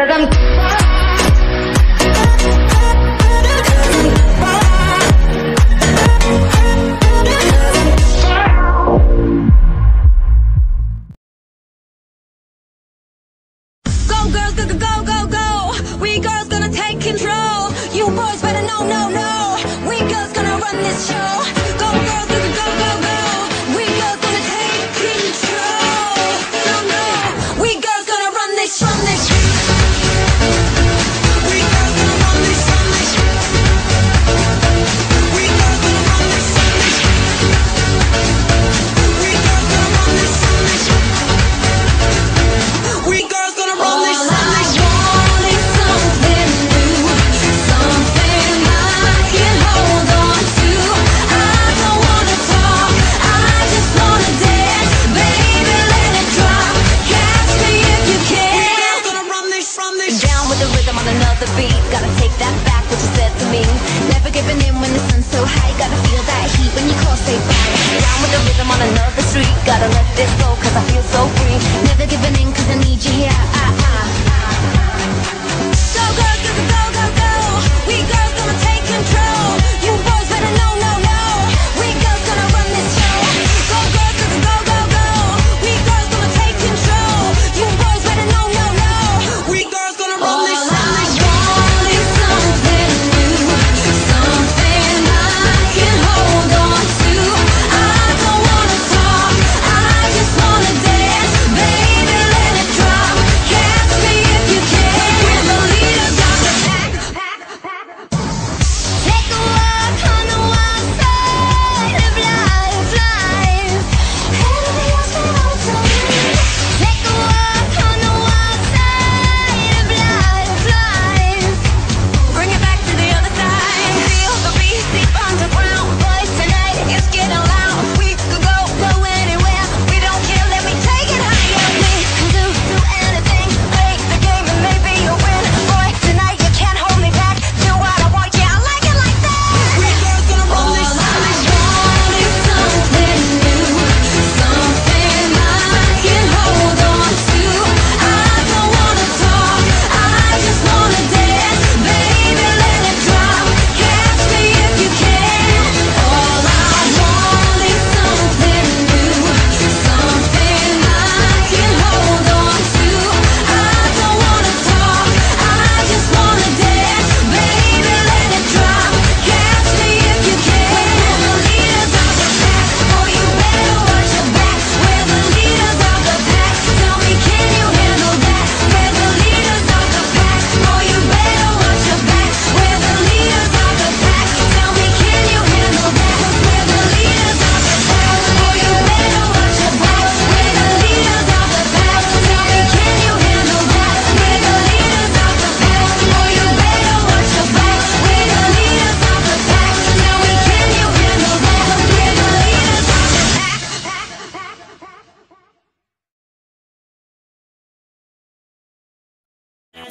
Go, girls, go, go, go, go. We girls gonna take control. You boys better know, no, no. We girls gonna run this show.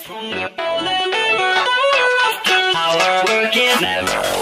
Our work is never